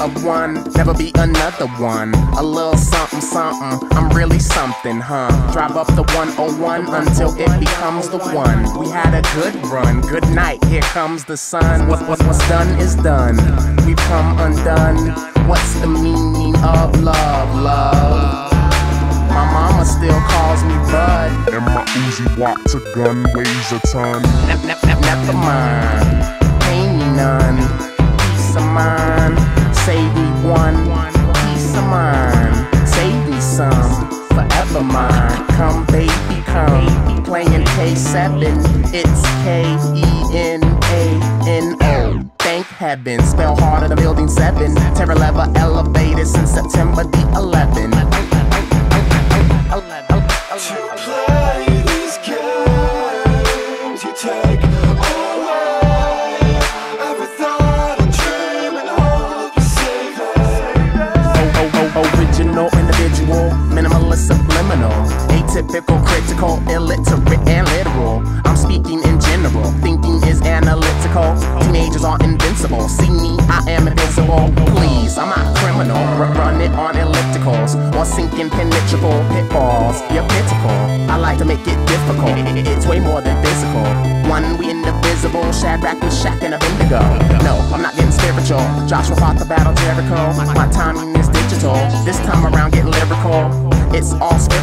of one, never be another one. A little something, something, I'm really something, huh? Drive up the 101 until it becomes the one. We had a good run, good night, here comes the sun. What, what, what's done is done, we've come undone. What's the meaning of love, love? My mama still calls me bud. And my Uzi walks a gun, weighs a ton. Ne- ne- ne- never mind, of mind, save me some. Forever mine, come baby, come. Playing K7, it's K E N A N O. Thank heaven, spell hard harder than building seven. Terror level elevated since September the 11th. Atypical, critical, illiterate, and literal. I'm speaking in general, thinking is analytical. Teenagers are invincible. See me, I am invincible. Please, I'm not criminal. Run it on ellipticals or sinking penetrable pitfalls. You're pitiful. I like to make it difficult. It's way more than physical. One, we indivisible. Shadrach, Meshach, and Abednego. No, I'm not getting spiritual. Joshua fought the battle Jericho. My timing is digital. This time around, get lyrical. It's all spiritual.